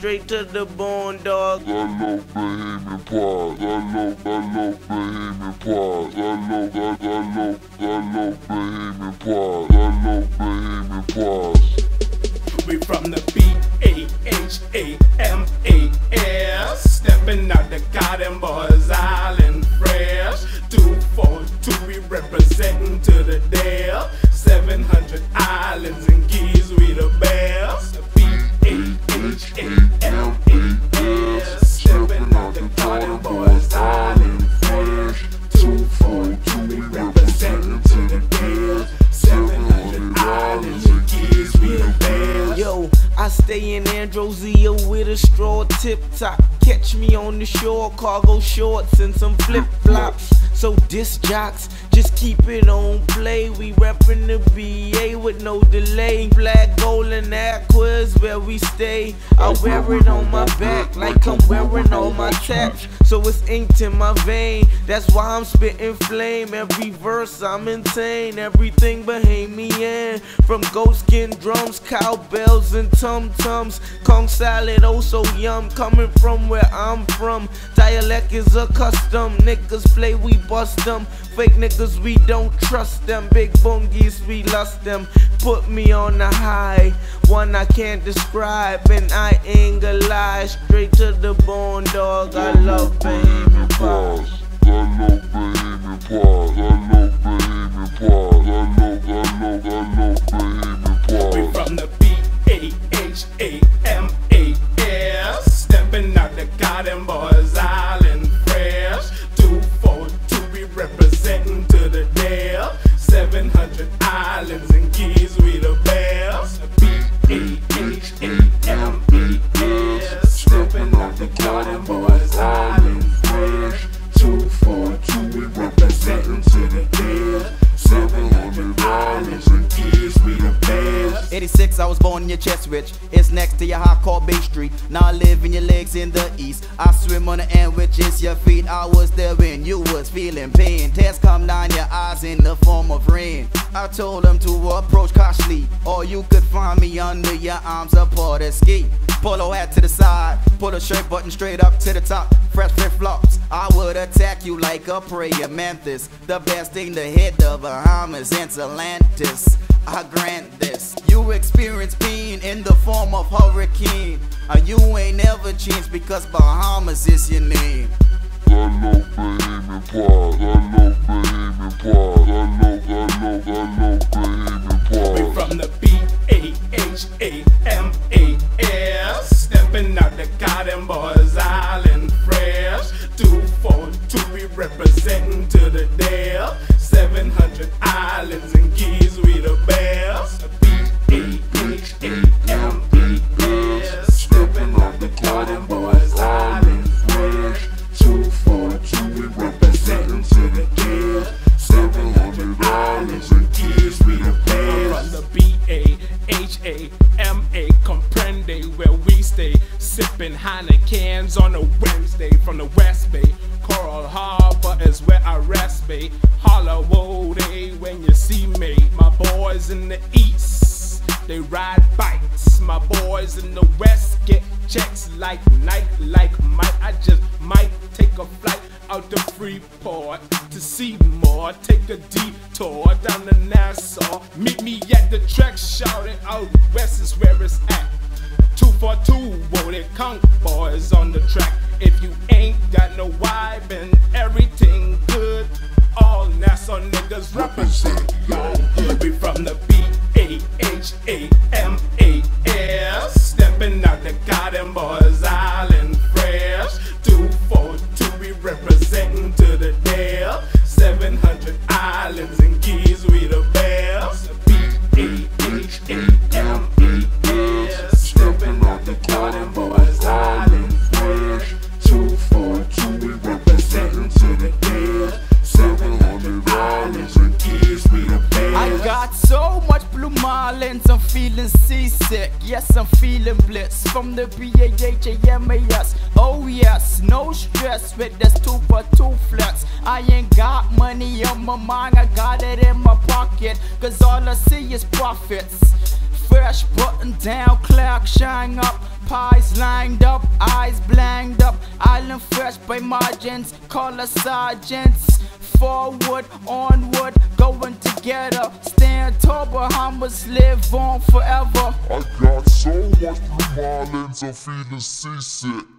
Straight to the bone, dog. I love Bahamian Pride. I love, I love Bahamian Pride. I love, I, I love, I love Bahamian Pride. I love Bahamian Pride. We from the B A H A M A S. Stepping out the Garden Boys Island fresh. 242, we representing to the Dale. 700 islands and keys, we the best. Stay in Androsia with a straw tip top. Catch me on the shore, cargo shorts and some flip flops. So disc jocks, just keep it on play. We reppin' the BA with no delay. Black, gold, and aquas where we stay. I wear it on my back like I'm wearing all my tats. So it's inked in my vein. That's why I'm spitting flame. Every verse I'm insane. Everything Bahamian. From goat skin drums, cowbells, and tum tums. Conch salad, oh so yum. Coming from where I'm from. Dialect is a custom. Niggas play, we bust them. Fake niggas, we don't trust them. Big boongies, we lust them. Put me on a high, one I can't describe, and I ain't gonna lie. Straight to the bone, dog. I love Bahamian Pride. I love Bahamian Pride. 86, I was born in your chest rich. It's next to your hardcore Bay Street. Now in your legs in the east. I swim on the end, which is your feet. I was there when you was feeling pain. Tears come down your eyes in the form of rain. I told them to approach cautiously, or you could find me under your arms upon the ski. Polo hat to the side, pull a shirt button straight up to the top. Fresh flip flops, I would attack you like a prey Memphis. The best thing to hit the Bahamas and Atlantis. I grant this. You experience pain in the form of hurricane. Uh, you ain't never changed because Bahamas is your name. I love Bahamian Pride. I love Bahamian Pride. I love, I love, I love Bahamian We from the B A H A M A S. Stepping out the Garden Boys Island fresh. 242, we representing to the Dale. Sipping Heinekens on a Wednesday from the West Bay. Coral Harbor is where I rest, bay. Hollywood, eh, when you see me. My boys in the East, they ride bikes. My boys in the West get checks like Nike, like Mike. I just might take a flight out to Freeport to see more. Take a detour down to Nassau. Meet me at the track, shouting out west is where it's at. For two, they Conch boyz on the track. If you ain't got no vibe and everything good, all Nassau niggas represent hood. We from the B A H A M A S. Stepping out the Garden Boys Island fresh. Two for two, we representing to the got so much blue marlins, I'm feeling seasick. Yes, I'm feeling bliss from the B-A-H-A-M-A-S. Oh yes, no stress with this two for two flex. I ain't got money on my mind, I got it in my pocket. Cause all I see is profits. fresh, button down, clock shine up, pies lined up, eyes blanked up. Island fresh by margins, call color sergeants. Forward, onward, going together. Stand tall, Bahamas live on forever. I got so much blue marlins, I'm feeling seasick.